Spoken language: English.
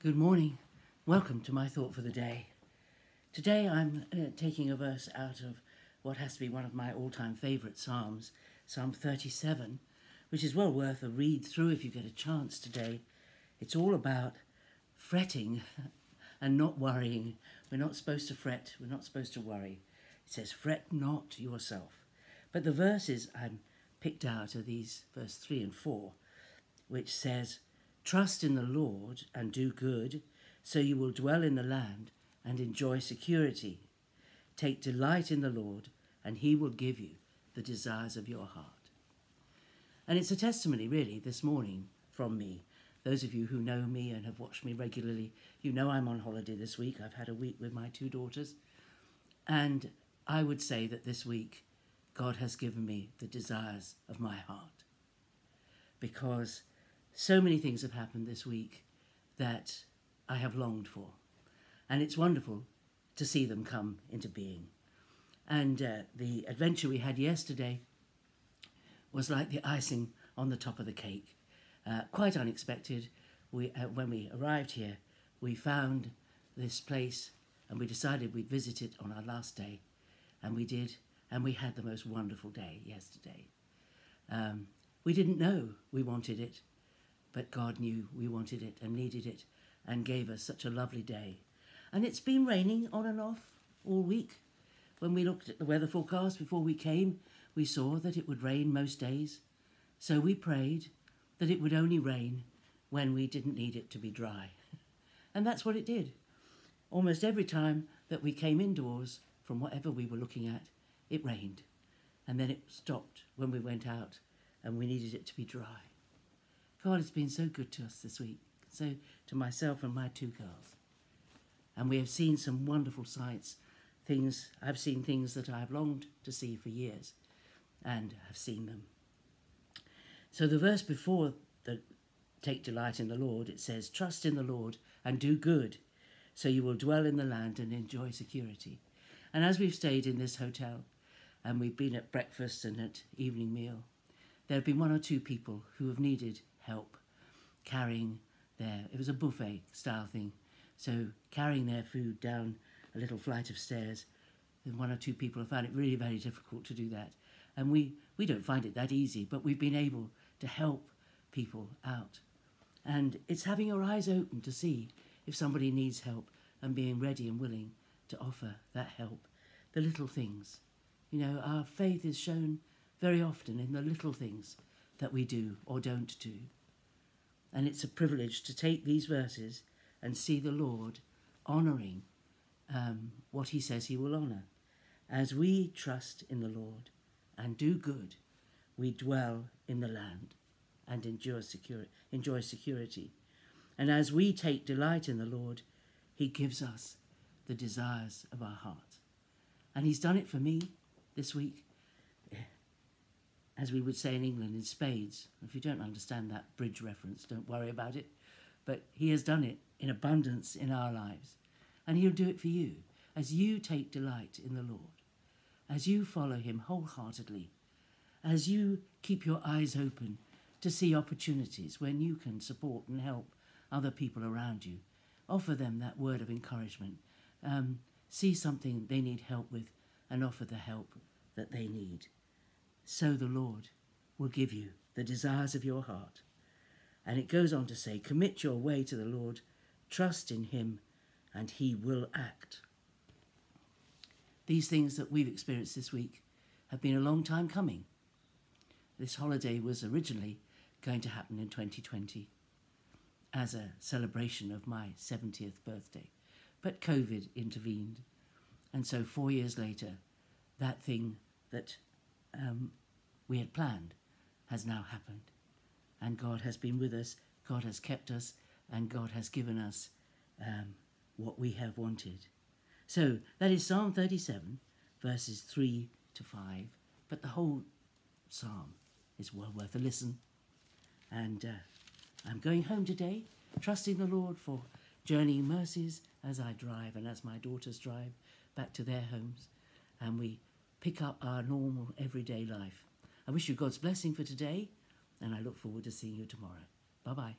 Good morning. Welcome to my thought for the day. Today I'm uh, taking a verse out of what has to be one of my all time favourite Psalms, Psalm 37, which is well worth a read through if you get a chance today. It's all about fretting and not worrying. We're not supposed to fret, we're not supposed to worry. It says, Fret not yourself. But the verses I'm picked out are these, verse 3 and 4, which says, Trust in the Lord and do good, so you will dwell in the land and enjoy security. Take delight in the Lord, and he will give you the desires of your heart. And it's a testimony, really, this morning from me. Those of you who know me and have watched me regularly, you know I'm on holiday this week. I've had a week with my two daughters. And I would say that this week, God has given me the desires of my heart. Because so many things have happened this week that I have longed for. And it's wonderful to see them come into being. And uh, the adventure we had yesterday was like the icing on the top of the cake. Uh, quite unexpected. We, uh, when we arrived here, we found this place and we decided we'd visit it on our last day. And we did, and we had the most wonderful day yesterday. Um, we didn't know we wanted it, but God knew we wanted it and needed it and gave us such a lovely day. And it's been raining on and off all week. When we looked at the weather forecast before we came, we saw that it would rain most days. So we prayed that it would only rain when we didn't need it to be dry. And that's what it did. Almost every time that we came indoors from whatever we were looking at, it rained. And then it stopped when we went out and we needed it to be dry. God has been so good to us this week, so to myself and my two girls. And we have seen some wonderful sights, things, I've seen things that I've longed to see for years and have seen them. So the verse before the take delight in the Lord, it says, trust in the Lord and do good, so you will dwell in the land and enjoy security. And as we've stayed in this hotel and we've been at breakfast and at evening meal, there have been one or two people who have needed help carrying their, it was a buffet style thing, so carrying their food down a little flight of stairs. And one or two people have found it really very difficult to do that. And we, we don't find it that easy, but we've been able to help people out. And it's having your eyes open to see if somebody needs help and being ready and willing to offer that help. The little things. You know, our faith is shown very often in the little things that we do or don't do. And it's a privilege to take these verses and see the Lord honouring um, what he says he will honour. As we trust in the Lord and do good, we dwell in the land and endure secure, enjoy security. And as we take delight in the Lord, he gives us the desires of our heart. And he's done it for me this week as we would say in England, in spades. If you don't understand that bridge reference, don't worry about it. But He has done it in abundance in our lives. And He'll do it for you as you take delight in the Lord, as you follow Him wholeheartedly, as you keep your eyes open to see opportunities when you can support and help other people around you. Offer them that word of encouragement. Um, see something they need help with and offer the help that they need so the Lord will give you the desires of your heart. And it goes on to say, commit your way to the Lord, trust in Him, and He will act. These things that we've experienced this week have been a long time coming. This holiday was originally going to happen in 2020 as a celebration of my 70th birthday, but COVID intervened. And so, four years later, that thing that um, we had planned has now happened. And God has been with us, God has kept us, and God has given us um, what we have wanted. So that is Psalm 37, verses 3 to 5. But the whole psalm is well worth a listen. And uh, I'm going home today, trusting the Lord for journeying mercies as I drive and as my daughters drive back to their homes. And we pick up our normal everyday life. I wish you God's blessing for today, and I look forward to seeing you tomorrow. Bye bye.